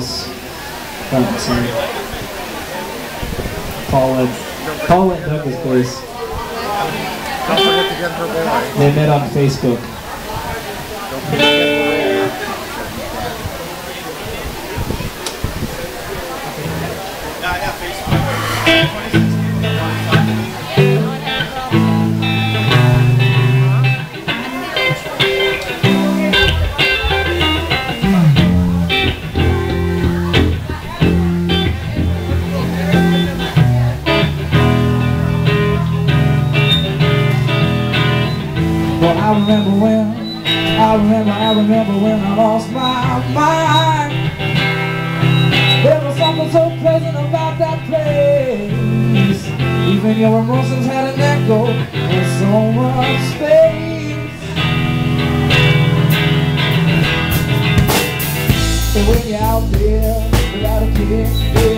face. Front and center. Paula, Paula and Douglas face. Don't forget to get her boy. They met on Facebook. Well, I remember when, I remember, I remember when I lost my mind. There was something so pleasant about that place. Even your emotions had an echo with so much space. So when you're out there without a care,